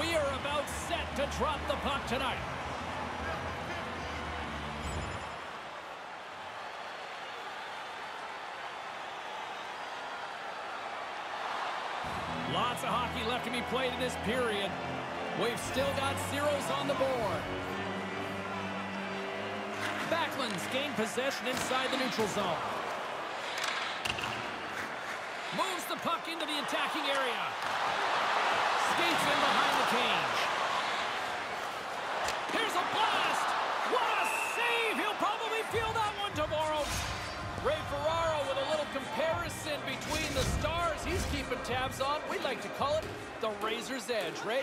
we are about set to drop the puck tonight. Lots of hockey left to be played in this period. We've still got zeros on the board. Backlund's gained possession inside the neutral zone. Moves the puck into the attacking area. Skates in behind the cage. Here's a blast! What a save! He'll probably feel that one tomorrow. Ray Ferraro with a little comparison between the stars he's keeping tabs on. We like to call it the razor's edge. Ray?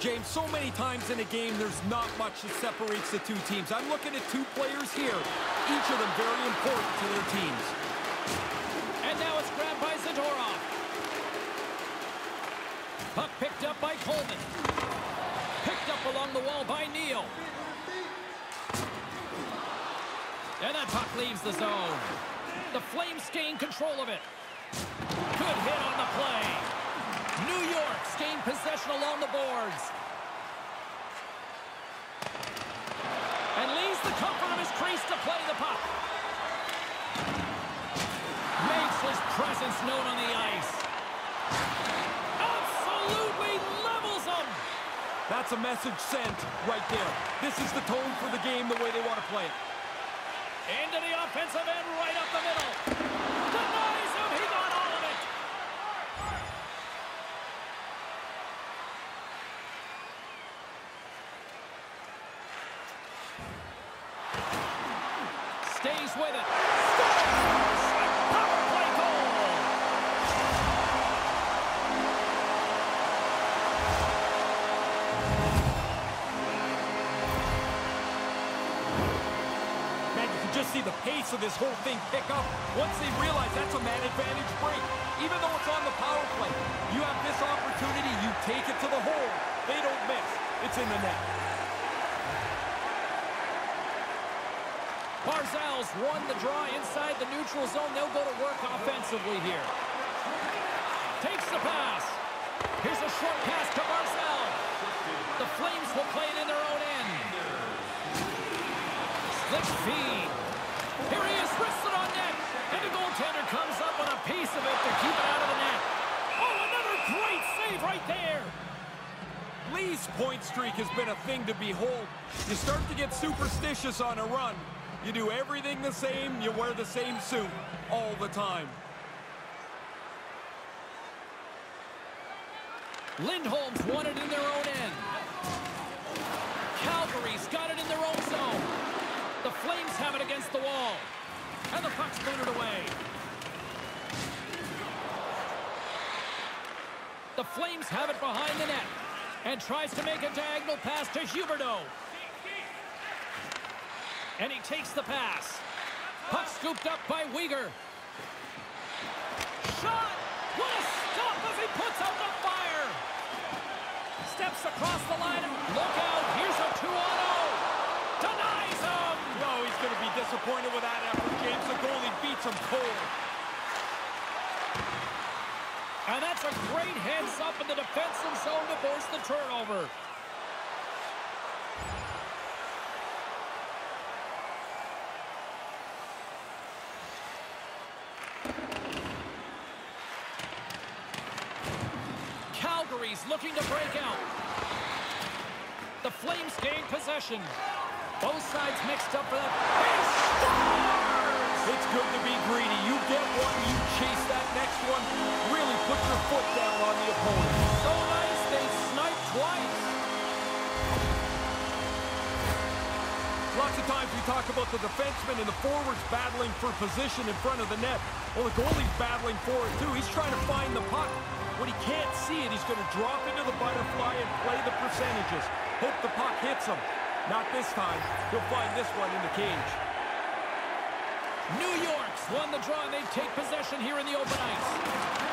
James, so many times in a game, there's not much that separates the two teams. I'm looking at two players here, each of them very important to their teams. And now it's grabbed by Zadorov. Puck picked up by Coleman. Picked up along the wall by Neal. And that puck leaves the zone. The Flames gain control of it. Good hit on the play. New York's gained possession along the boards. And leaves the comfort of his crease to play the puck. Makes his presence known on the ice. Absolutely levels him. That's a message sent right there. This is the tone for the game, the way they want to play it. Into the offensive end, right up the middle. This whole thing pick up once they realize that's a man advantage break. Even though it's on the power play, you have this opportunity, you take it to the hole. They don't miss. It's in the net. Barzal's won the draw inside the neutral zone. They'll go to work offensively here. Takes the pass. Here's a short pass to Barzal. The Flames will play it in their own end. Slick feed. Here he is, wristed on net. And the goaltender comes up with a piece of it to keep it out of the net. Oh, another great save right there. Lee's point streak has been a thing to behold. You start to get superstitious on a run. You do everything the same, you wear the same suit all the time. Lindholm's won it in their own end. The have it against the wall. And the puck's booted away. The Flames have it behind the net. And tries to make a diagonal pass to Huberdeau. And he takes the pass. Puck scooped up by Weegar. Shot! What a stop as he puts out the fire! Steps across the line and look out! Here's a 2 on oh 0! Denies him! No, he's going to be disappointed with that effort, James. The goalie beats him cold. And that's a great heads up in the defensive zone to force the turnover. Calgary's looking to break out. The Flames gain possession. Both sides mixed up for that. It's good to be greedy. You get one, you chase that next one. Really put your foot down on the opponent. So nice, they snipe twice. Lots of times we talk about the defenseman and the forwards battling for position in front of the net. Well, the goalie's battling for it too. He's trying to find the puck. When he can't see it, he's going to drop into the butterfly and play the percentages. Hope the puck hits him. Not this time. He'll find this one in the cage. New York's won the draw, and they take possession here in the open ice.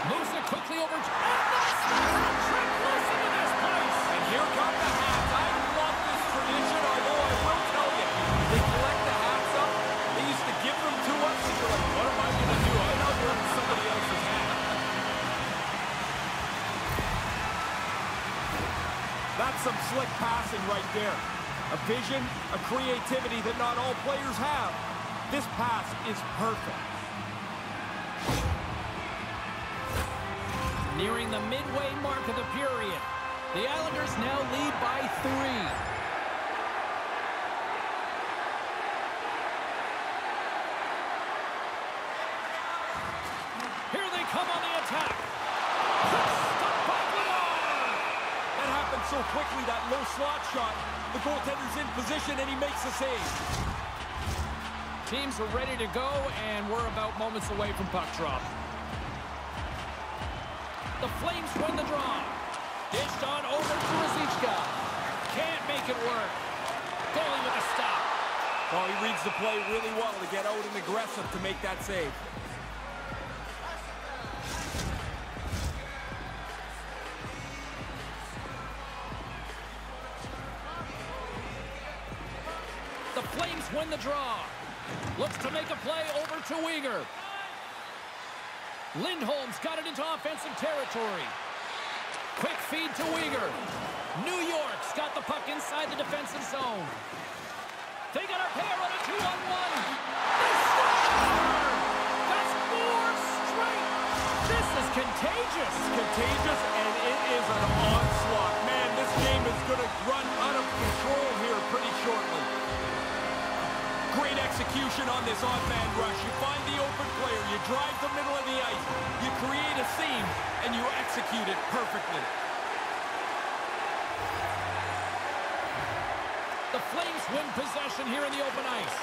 Moves it quickly over. And hat-trick. Listen to this place. And here come the hats. I love this tradition, although I will tell you, they collect the hats up. They used to give them to us, and you're like, what am I going to do? I'm not wearing somebody else's hat. That's some slick passing right there. A vision, a creativity that not all players have. This pass is perfect. Nearing the midway mark of the period. The Islanders now lead by three. Here they come on the attack. That happened so quickly, that low slot shot. The goaltender's in position, and he makes the save. Teams are ready to go, and we're about moments away from puck drop. The Flames win the draw. Dished on over to Ruzicka. Can't make it work. Goalie with a stop. Oh, he reads the play really well to get out and aggressive to make that save. Win the draw. Looks to make a play over to Weegar. Lindholm's got it into offensive territory. Quick feed to Weegar. New York's got the puck inside the defensive zone. They got a pair on a two-on-one. That's four straight. This is contagious. Contagious, and it is an onslaught. Man, this game is going to run out of control here pretty shortly. Great execution on this odd-man rush. You find the open player, you drive the middle of the ice, you create a seam, and you execute it perfectly. The Flames win possession here in the open ice.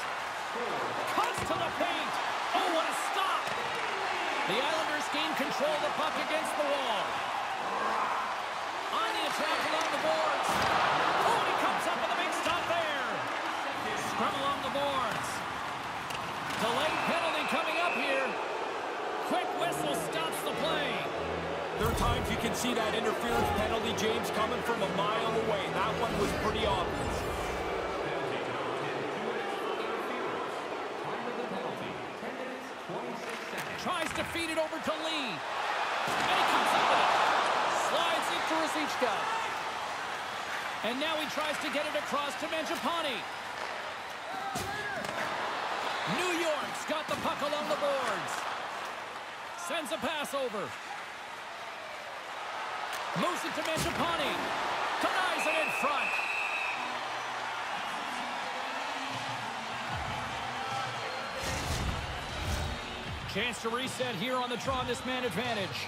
Cuts to the paint. Oh, what a stop. The Islanders gain control of the puck against the wall. On the attack along the boards. Scrum along the boards. Delayed penalty coming up here. Quick whistle stops the play. There are times you can see that interference penalty, James, coming from a mile away. That one was pretty obvious. Tries to feed it over to Lee. And he comes up with it. Slides it to Ruzicka. And now he tries to get it across to Mangiapane. Got the puck along the boards. Sends a pass over. Moves it to Mangiapane. Denies it in front. Chance to reset here on the draw this man advantage.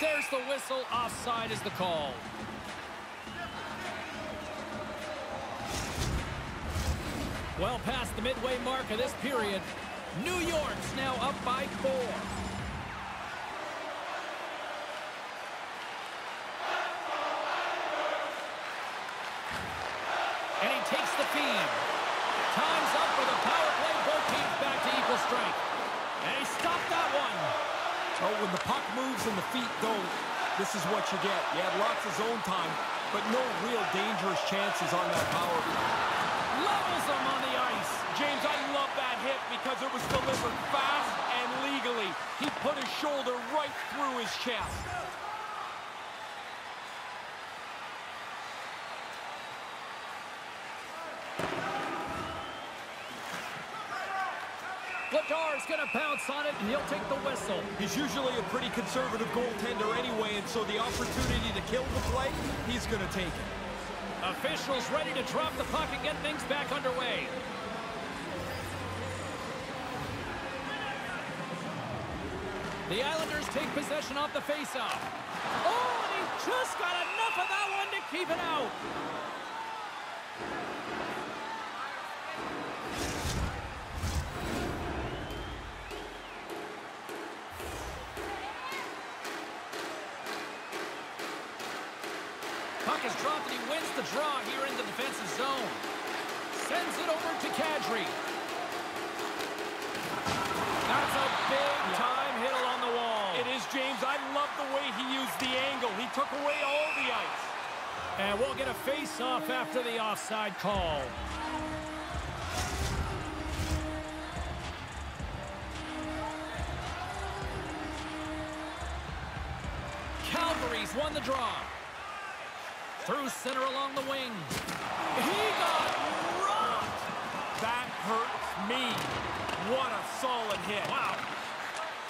There's the whistle. Offside is the call. Well past the midway mark of this period, New York's now up by four. And he takes the feed. Time's up for the power play. Teams back to equal strength. And he stopped that one. Oh, when the puck moves and the feet don't, this is what you get. You had lots of zone time, but no real dangerous chances on that power play. Levels him on the ice. James, I love that hit because it was delivered fast and legally. He put his shoulder right through his chest. Vladar's going to pounce on it, and he'll take the whistle. He's usually a pretty conservative goaltender anyway, and so the opportunity to kill the play, he's going to take it. Officials ready to drop the puck and get things back underway. The Islanders take possession off the faceoff. Oh, and he just got enough of that one to keep it out. Puck is dropped, and he wins the draw here in the defensive zone. Sends it over to Kadri. That's a big-time hit along the wall. It is, James. I love the way he used the angle. He took away all the ice. And we'll get a face-off after the offside call. Calgary's won the draw. Through center along the wing. He got rocked. That hurts me. What a solid hit. Wow.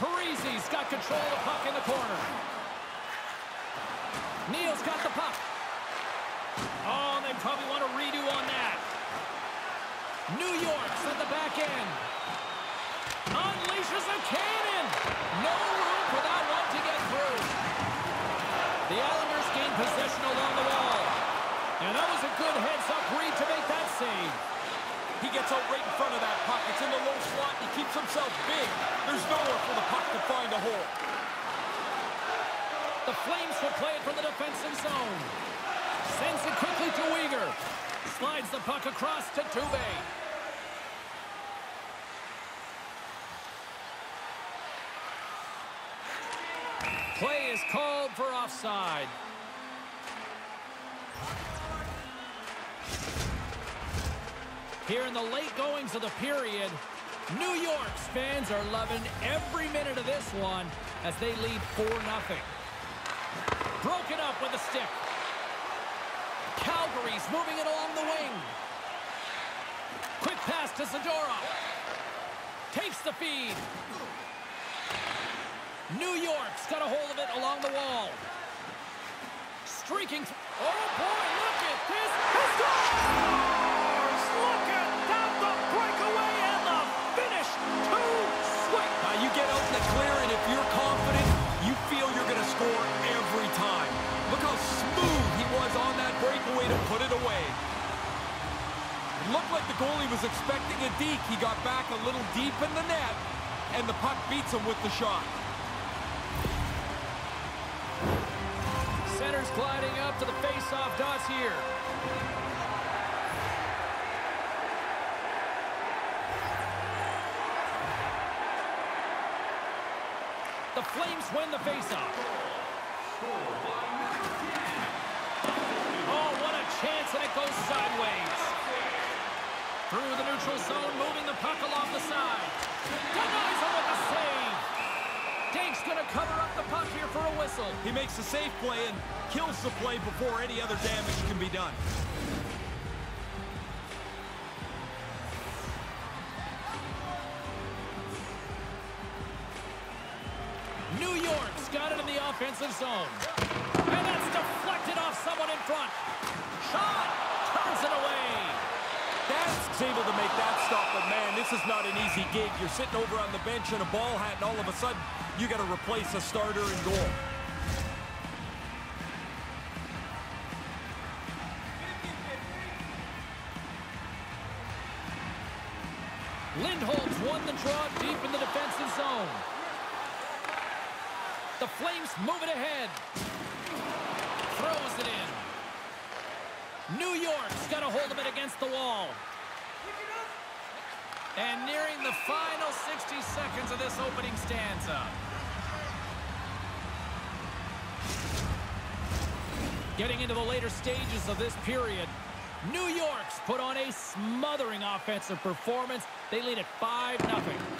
Parise's got control of the puck in the corner. Neal's got the puck. Oh, they probably want a redo on that. New York's at the back end. Unleashes a cannon. No room for that one to get through. The Islanders gain possession along the wall. And that was a good heads-up read to make that save. He gets out right in front of that puck. It's in the low slot. He keeps himself big. There's nowhere for the puck to find a hole. The Flames will play it from the defensive zone. Sends it quickly to Weegar. Slides the puck across to Dubé. Play is called for offside. Here in the late goings of the period, New York's fans are loving every minute of this one as they lead 4-0. Broken up with a stick. Calgary's moving it along the wing. Quick pass to Zadorov. Takes the feed. New York's got a hold of it along the wall. Streaking. Oh, boy, look at this. He scores! Look at get out in the clear, and if you're confident, you feel you're going to score every time. Look how smooth he was on that breakaway to put it away. It looked like the goalie was expecting a deke. He got back a little deep in the net, and the puck beats him with the shot. Center's gliding up to the face-off dots here. The Flames win the face-off. Oh, what a chance, and it goes sideways. Through the neutral zone, moving the puck along the side. Denies him with a save. Dank's going to cover up the puck here for a whistle. He makes a safe play and kills the play before any other damage can be done. Offensive zone. And that's deflected off someone in front. Shot! Turns it away. That's able to make that stop, but man, this is not an easy gig. You're sitting over on the bench in a ball hat, and all of a sudden, you got to replace a starter in goal. Lindholm's won the draw deep in the defensive zone. The Flames move it ahead. Throws it in. New York's got a hold of it against the wall. And nearing the final 60 seconds of this opening stanza. Getting into the later stages of this period, New York's put on a smothering offensive performance. They lead at 5-0.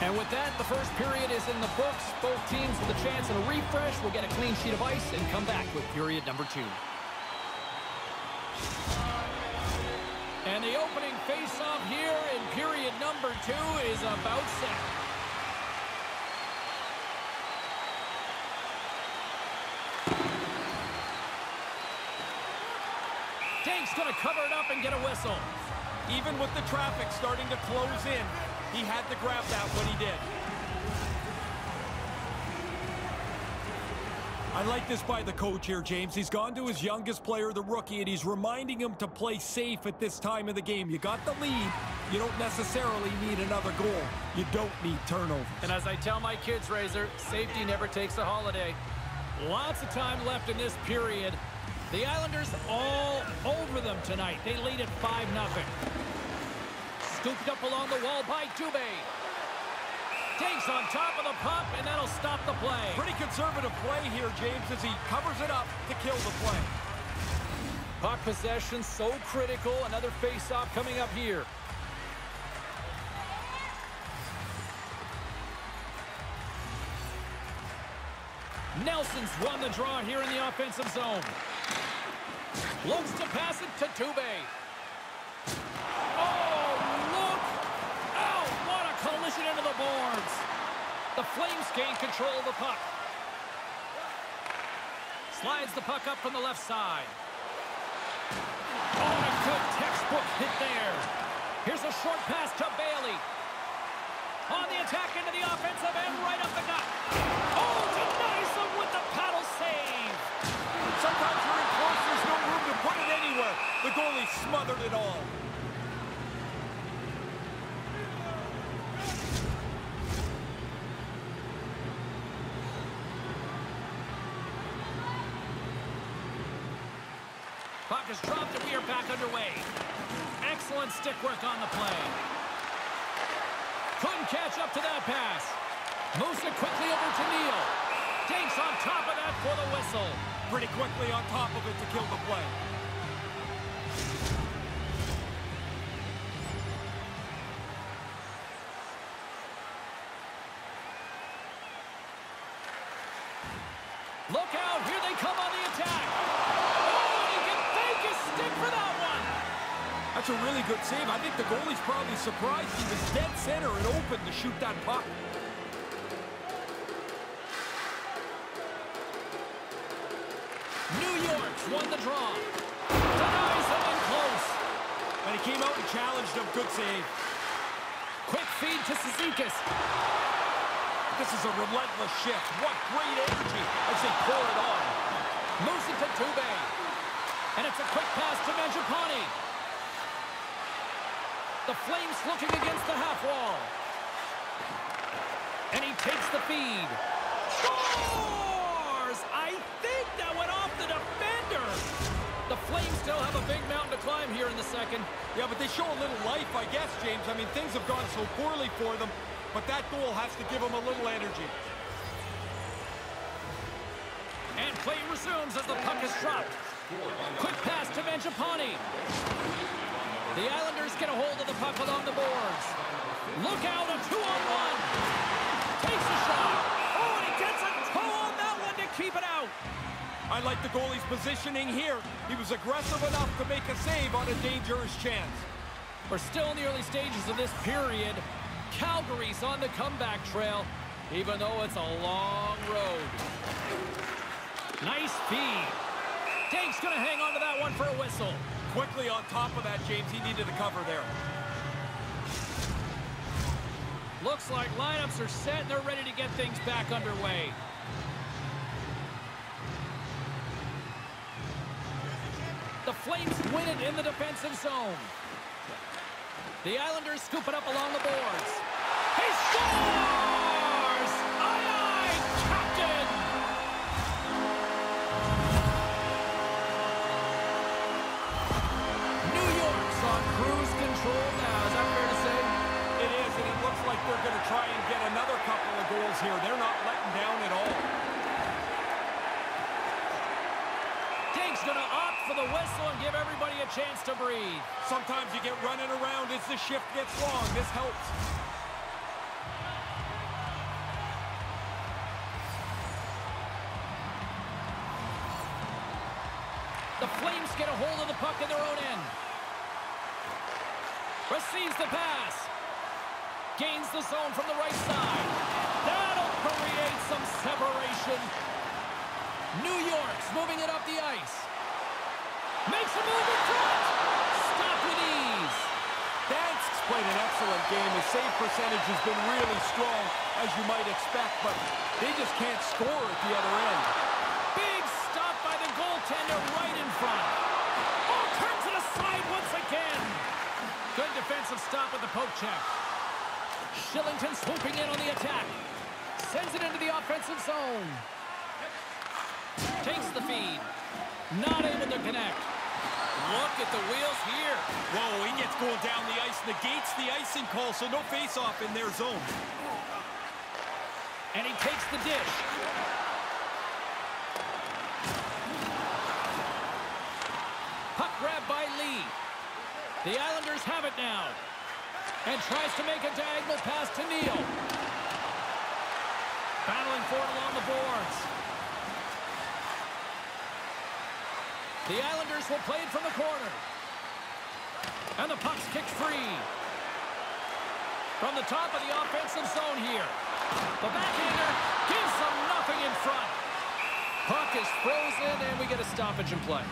And with that, the first period is in the books. Both teams with a chance at a refresh will get a clean sheet of ice and come back with period number two. And the opening face-off here in period number two is about set. Dank's going to cover it up and get a whistle. Even with the traffic starting to close in, he had to grab that when he did. I like this by the coach here, James. He's gone to his youngest player, the rookie, and he's reminding him to play safe at this time of the game. You got the lead. You don't necessarily need another goal. You don't need turnovers. And as I tell my kids, Razor, safety never takes a holiday. Lots of time left in this period. The Islanders all over them tonight. They lead at 5-0. Scooped up along the wall by Dubé. Takes on top of the pump, and that'll stop the play. Pretty conservative play here, James, as he covers it up to kill the play. Puck possession so critical. Another face-off coming up here. Nelson's won the draw here in the offensive zone. Looks to pass it to Dubé. Oh, look! Oh, what a collision into the boards. The Flames gain control of the puck. Slides the puck up from the left side. Oh, a good textbook hit there. Here's a short pass to Bailey. On the attack into the offensive end, right up the gut. Oh, denies them with the paddle save. Sometimes you're in close, there's no room to put it anywhere. The goalie smothered it all. Puck is dropped and we are back underway. Excellent stick work on the play. Couldn't catch up to that pass. Moves it quickly over to Neal. Takes on top of that for the whistle. Pretty quickly on top of it to kill the play. Save. I think the goalie's probably surprised he was dead center and open to shoot that puck. New York's won the draw. Denies him in close. And he came out and challenged him. Good save. Quick feed to Cizikas. This is a relentless shift. What great energy as they pour it on. Moves it to Dubé. And it's a quick pass to Mangiapane. The Flames looking against the half wall. And he takes the feed. Scores! I think that went off the defender. The Flames still have a big mountain to climb here in the second. Yeah, but they show a little life, I guess, James. I mean, things have gone so poorly for them, but that goal has to give them a little energy. And play resumes as the puck is dropped. Quick pass to Mangiapane. The Islanders get a hold of the puck along the boards. Look out, a two-on-one. Takes a shot. Oh, and he gets a toe on that one to keep it out. I like the goalie's positioning here. He was aggressive enough to make a save on a dangerous chance. We're still in the early stages of this period. Calgary's on the comeback trail, even though it's a long road. Nice feed. Dank's going to hang on to that one for a whistle. Quickly on top of that, James, he needed a cover there. Looks like lineups are set and they're ready to get things back underway. The Flames win it in the defensive zone. The Islanders scoop it up along the boards. He scores! Control now. Is that fair to say? It is, and it looks like they're going to try and get another couple of goals here. They're not letting down at all. Dank's going to opt for the whistle and give everybody a chance to breathe. Sometimes you get running around as the shift gets long. This helps. The Flames get a hold of the puck in their own end. Receives the pass. Gains the zone from the right side. That'll create some separation. New York's moving it up the ice. Makes a move in front. Stop with ease. Dansk's played an excellent game. His save percentage has been really strong, as you might expect, but they just can't score at the other end. Big stop by the goaltender right defensive stop with the poke check. Shillington swooping in on the attack. Sends it into the offensive zone. Takes the feed. Not able to connect. Look at the wheels here. Whoa, he gets going down the ice, negates the icing call, so no face-off in their zone. And he takes the dish. The Islanders have it now. And tries to make a diagonal pass to Neal. Battling for it along the boards. The Islanders will play it from the corner. And the puck's kicked free. From the top of the offensive zone here. The backhander gives them nothing in front. Puck is frozen, and we get a stoppage in play.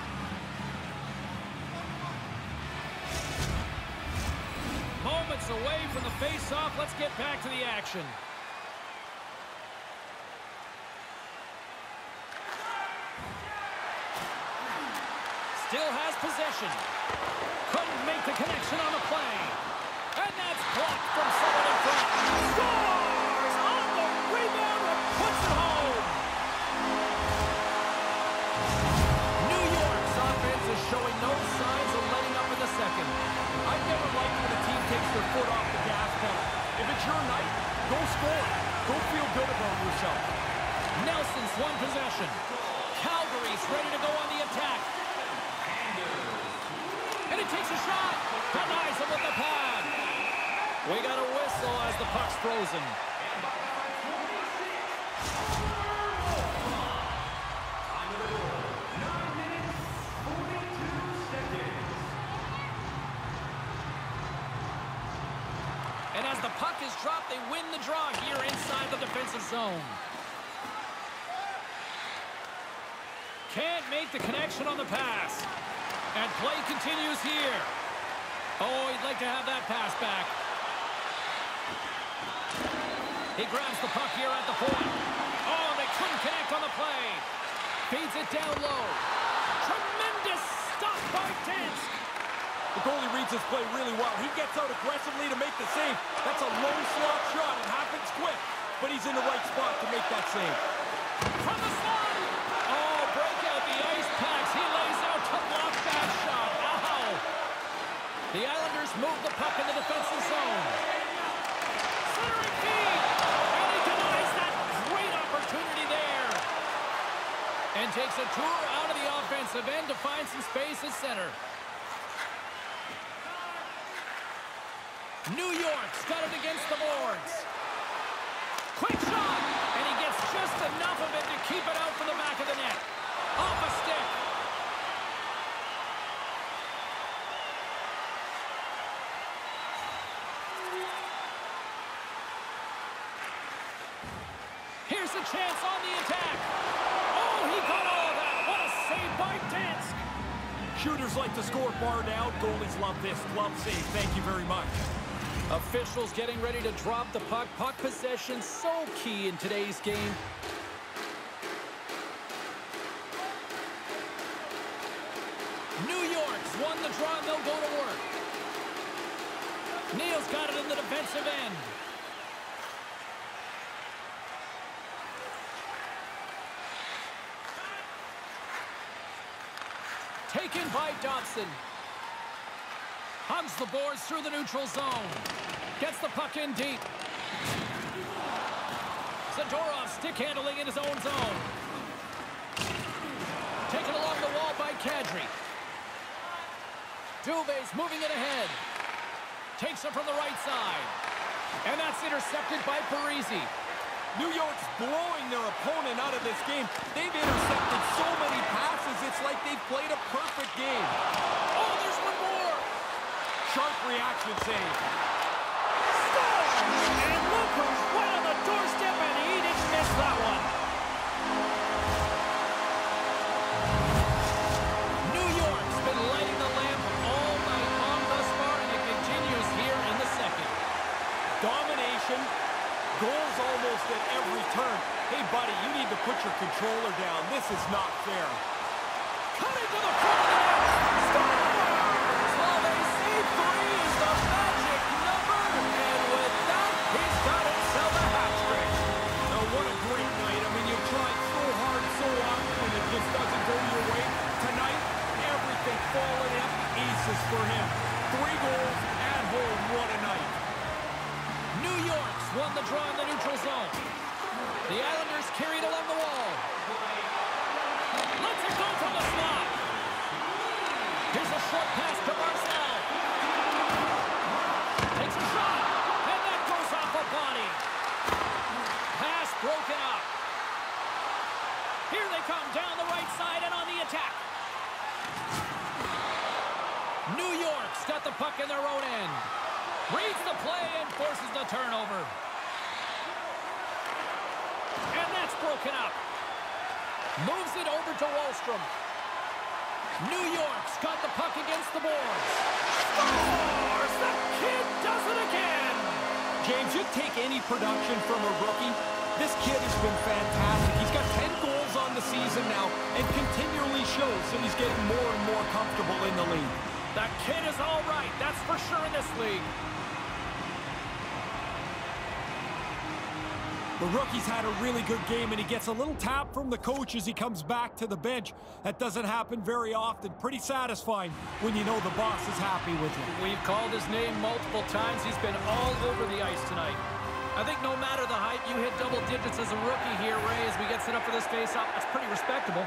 Moments away from the face-off. Let's get back to the action. Still has possession. Couldn't make the connection on the play. And that's blocked from someone in front. Scores on the rebound and puts it home. New York's offense is showing no signs of letting up in the second. I've never liked takes their foot off the gas pedal. If it's your night, go score. Go feel good about yourself. Nelson's one possession. Calgary's ready to go on the attack. And he takes a shot. Denies him with the pad. We got a whistle as the puck's frozen. And as the puck is dropped, they win the draw here defensive zone. Can't make the connection on the pass. And play continues here. Oh, he'd like to have that pass back. He grabs the puck here at the point. Oh, they couldn't connect on the play. Feeds it down low. Tremendous stop by Dansk. The goalie reads his play really well. He gets out aggressively to make the save. That's a low slot shot. It happens quick, but he's in the right spot to make that save. From the slot. Oh, break out the ice packs. He lays out to block that shot. Ow. The Islanders move the puck in the defensive zone. Centering feed. And he denies that great opportunity there. And takes a tour out of the offensive end to find some space at center. New York's got it against the boards. Quick shot, and he gets just enough of it to keep it out from the back of the net. Off a stick. Here's a chance on the attack. Oh, he got all that. What a save by Dansk. Shooters like to score far down. Goalies love this. Glove save. Thank you very much. Officials getting ready to drop the puck. Puck possession so key in today's game. New York's won the draw and they'll go to work. Neal's got it in the defensive end. Taken by Dobson. Hugs the boards through the neutral zone. Gets the puck in deep. Zadorov stick handling in his own zone. Taken along the wall by Kadri. Dubé's moving it ahead. Takes it from the right side. And that's intercepted by Parise. New York's blowing their opponent out of this game. They've intercepted so many passes, it's like they've played a perfect game. Oh, there's one more. Sharp reaction save. And look right on the doorstep, and he didn't miss that one. Moves it over to Wahlstrom. New York's got the puck against the boards. Scores! The kid does it again! James, you take any production from a rookie, this kid has been fantastic. He's got 10 goals on the season now and continually shows that he's getting more and more comfortable in the league. That kid is all right, that's for sure in this league. The rookie's had a really good game, and he gets a little tap from the coach as he comes back to the bench. That doesn't happen very often. Pretty satisfying when you know the boss is happy with him. We've called his name multiple times. He's been all over the ice tonight. I think no matter the height, you hit double digits as a rookie here, Ray, as we get set up for this face-off. That's pretty respectable.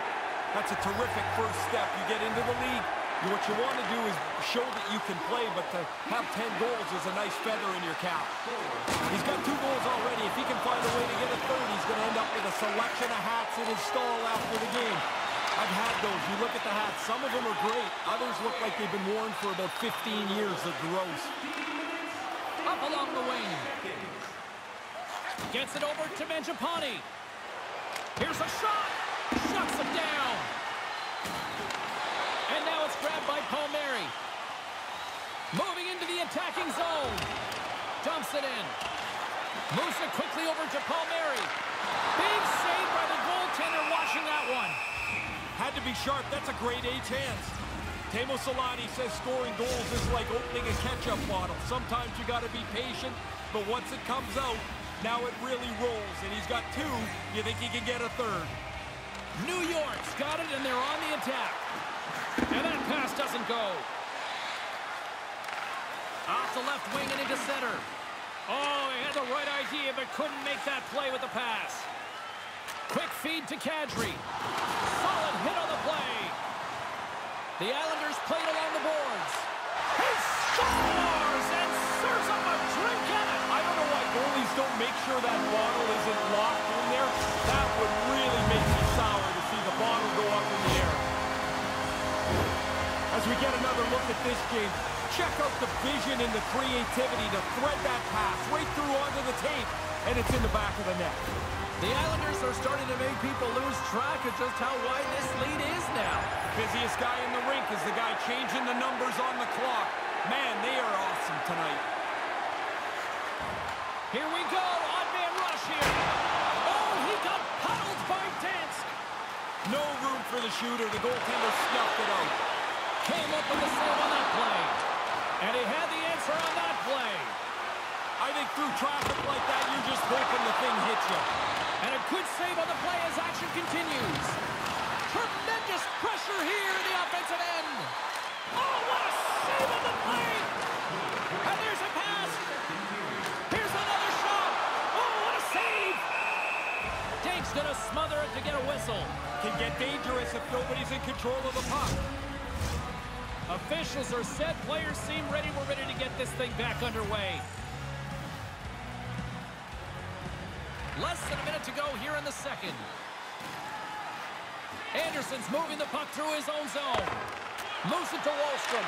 That's a terrific first step. You get into the league, what you want to do is show that you can play, but to have 10 goals is a nice feather in your cap. He's got two goals already. If he can find a way to get a third, he's going to end up with a selection of hats in his stall after the game. I've had those. You look at the hats. Some of them are great. Others look like they've been worn for about 15 years. They're gross. Up along the wing. Gets it over to Mangiapane. Here's a shot. Shuts him down. And now it's grabbed by Palmieri. Moving into the attacking zone. Dumps it in. Moves it quickly over to Palmieri. Big save by the goaltender watching that one. Had to be sharp. That's a great A chance. Teemu Selanne says scoring goals is like opening a ketchup bottle. Sometimes you got to be patient, but once it comes out, now it really rolls. And he's got two. You think he can get a third. New York's got it, and they're on the attack. And that pass doesn't go. Off the left wing and into center. Oh, he had the right idea, but couldn't make that play with the pass. Quick feed to Kadri. Solid hit on the play. The Islanders played along the boards. He scores and serves up a drink at it. I don't know why goalies don't make sure that bottle isn't locked in there. That would really make me sour to see the bottle go up in the air. As we get another look at this game, check out the vision and the creativity to thread that pass right through onto the tape, and it's in the back of the net. The Islanders are starting to make people lose track of just how wide this lead is now. Busiest guy in the rink is the guy changing the numbers on the clock. Man, they are awesome tonight. Here we go, odd man rush here. Oh, he got puddled by Dansk. No room for the shooter. The goaltender snuffed it out. Came up with a save on that play. And he had the answer on that play. I think through traffic like that, you're just hoping the thing hits you. And a good save on the play as action continues. Tremendous pressure here in the offensive end. Oh, what a save on the play. And there's a pass. Here's another shot. Oh, what a save. Going to smother it to get a whistle. Can get dangerous if nobody's in control of the puck. Officials are set. Players seem ready. We're ready to get this thing back underway. Less than a minute to go here in the second. Andersson's moving the puck through his own zone. Moves it to Wahlstrom.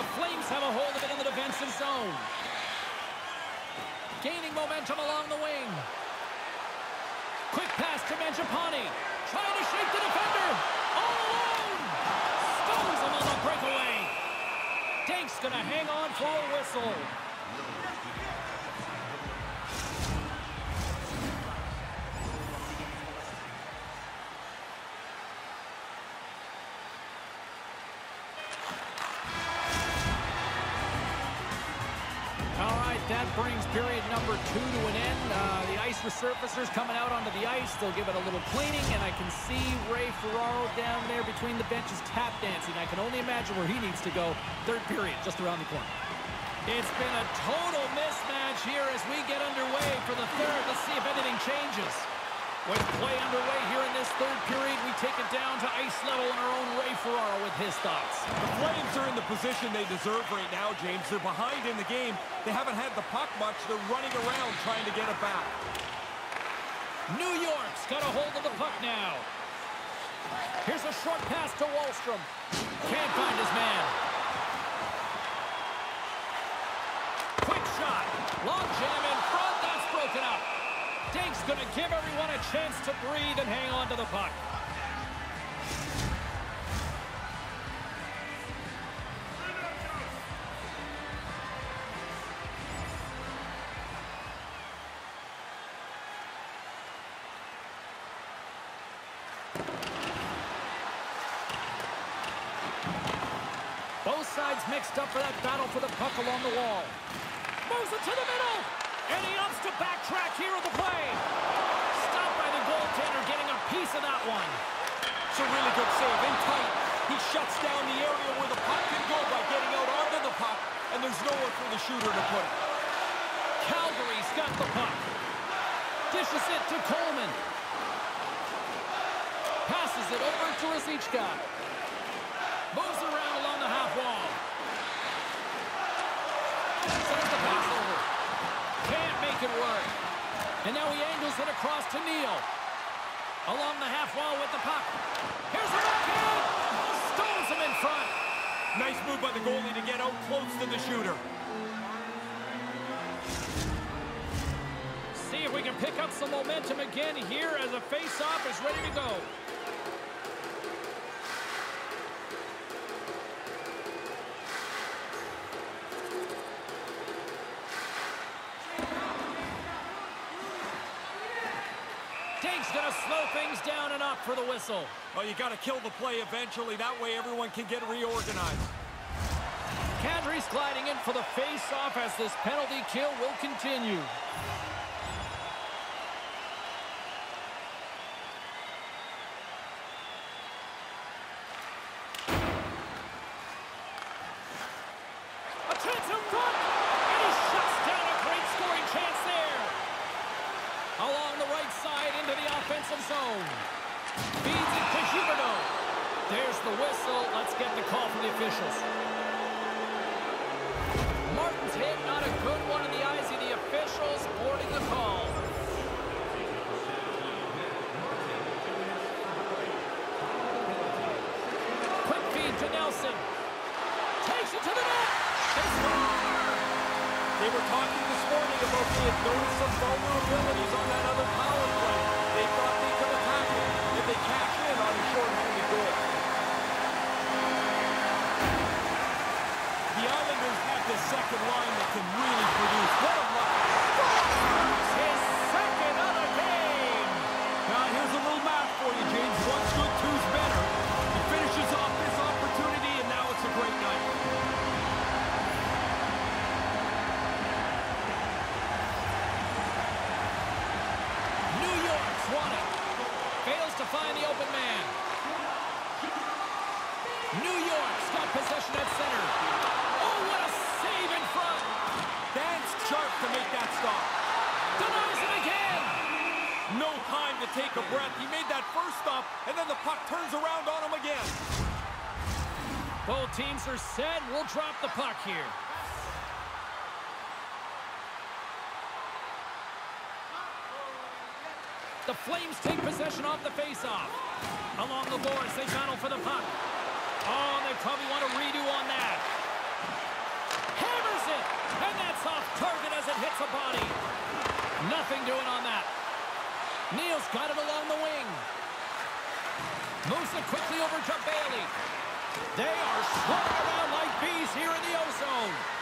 The Flames have a hold of it in the defensive zone. Gaining momentum along the wing. Quick pass to Mangiapane. Trying to shake the defender. All alone. Stones him on the breakaway. Dank's going to hang on for a whistle. Two to an end. Uh, the ice resurfacers coming out onto the ice. They'll give it a little cleaning, and I can see Ray Ferraro down there between the benches tap dancing. I can only imagine where he needs to go. Third period, just around the corner. It's been a total mismatch here as we get underway for the third. Let's see if anything changes. With play underway here in this third period, we take it down to ice level and our own Ray Ferraro with his thoughts. The Flames are in the position they deserve right now, James. They're behind in the game. They haven't had the puck much. They're running around trying to get it back. New York's got a hold of the puck now. Here's a short pass to Wahlstrom. Can't find his man. Quick shot. Long jam in front. That's broken up. Dink's going to give everyone a chance to breathe and hang on to the puck. Both sides mixed up for that battle for the puck along the wall. Moves it to the middle. And he opts to backtrack here on the play. Stopped by the goaltender of that one. It's a really good save. In tight, he shuts down the area where the puck can go by getting out onto the puck, and there's nowhere for the shooter to put it. Calgary's got the puck. Dishes it to Coleman. Passes it over to Ruzicka. Moves around along the half wall. Sends the pass over. Can't make it work. And now he angles it across to Neal. Along the half wall with the puck. Here's the backhand. Stones him in front. Nice move by the goalie to get out close to the shooter. See if we can pick up some momentum again here as a face-off is ready to go. Dink's gonna slow things down and up for the whistle. Well, you got to kill the play eventually. That way everyone can get reorganized. Kadri's gliding in for the face-off as this penalty kill will continue. To Nelson. Takes it to the net. They score! They were talking this morning about had noticed vulnerabilities on that other power play. They thought they could attack it if they cash in on a short-handed goal. The Islanders have the second line that can really produce. What a line! To find the open man. New York's got possession at center. Oh, what a save in front. Dan's sharp to make that stop. Denies it again. No time to take a breath. He made that first stop, and then the puck turns around on him again. Both teams are set. We'll drop the puck here. The Flames take possession off the faceoff. Along the boards, they battle for the puck. Oh, they probably want to redo on that. Hammers it, and that's off target as it hits a body. Nothing doing on that. Neal's got it along the wing. Moves it quickly over to Bailey. They are swarming around like bees here in the ozone.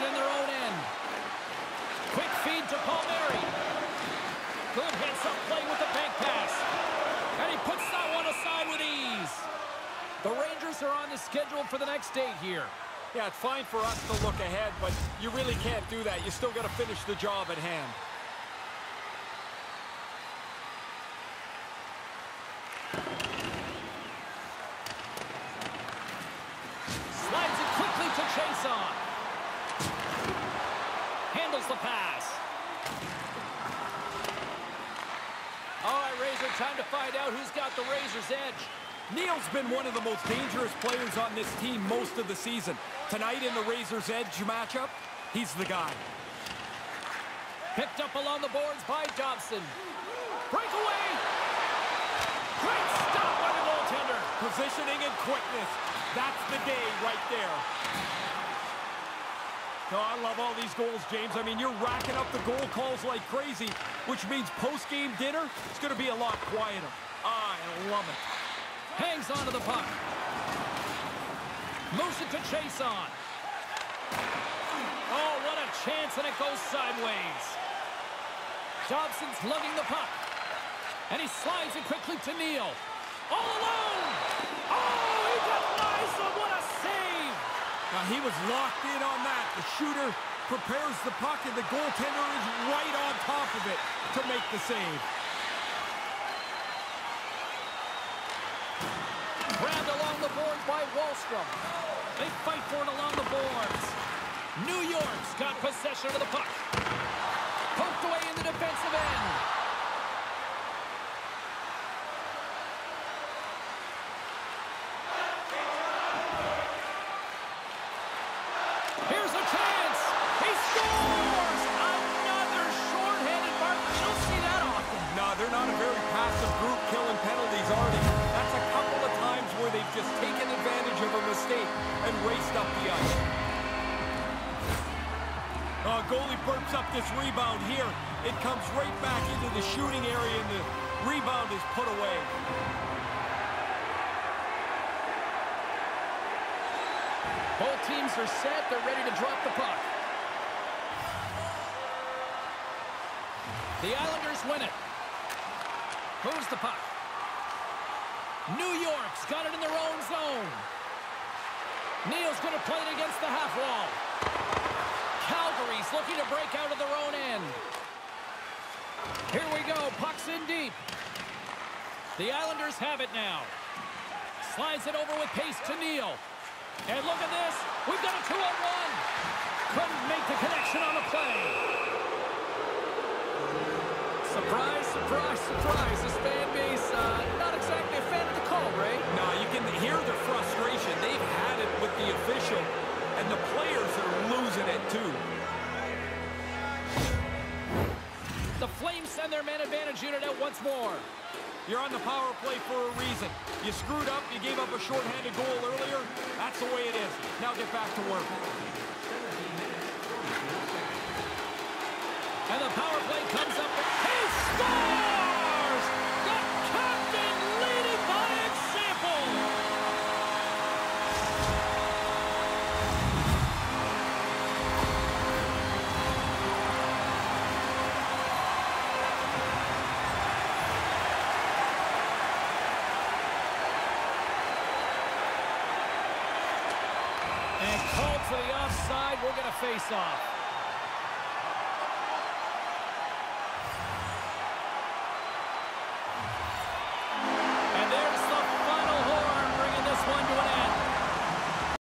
Possession in their own end. Quick feed to Palmieri. Good heads-up play with the bank pass. And he puts that one aside with ease. The Rangers are on the schedule for the next date here. Yeah, it's fine for us to look ahead, but you really can't do that. You still got to finish the job at hand. Slides it quickly to chase on. Buzzer. Time to find out who's got the razor's edge. Neal's been one of the most dangerous players on this team most of the season. Tonight in the Razor's Edge matchup, he's the guy. Picked up along the boards by Dobson. Breakaway! Great stop by the goaltender. Positioning and quickness. That's the day right there. Oh, I love all these goals, James. I mean, you're racking up the goal calls like crazy, which means post-game dinner is going to be a lot quieter. I love it. Hangs onto the puck. Moves it to chase on. Oh, what a chance, and it goes sideways. Dobson's lugging the puck. And he slides it quickly to Neal. All alone! Oh, he denies him! What a save! Now, he was locked in on that. The shooter prepares the puck, and the goaltender is right on top of it to make the save. Grabbed along the boards by Wahlstrom. They fight for it along the boards. New York's got possession of the puck. Poked away in the defensive end. Goalie burps up this rebound here. It comes right back into the shooting area, and the rebound is put away. Both teams are set. They're ready to drop the puck. The Islanders win it. Moves the puck. New York's got it in their own zone. Neal's going to play it against the half wall. Calgary's looking to break out of their own end. Here we go. Puck's in deep. The Islanders have it now. Slides it over with pace to Neal. And look at this. We've got a two-on-one. Couldn't make the connection on the play. Surprise, surprise, surprise. This fan base, uh, not exactly a fan of the call, Ray. No, you can hear the frustration. They've had it with the official, and the players are losing it too. The Flames send their man advantage unit out once more. You're on the power play for a reason. You screwed up, you gave up a shorthanded goal earlier. That's the way it is. Now get back to work. And the power play comes up. And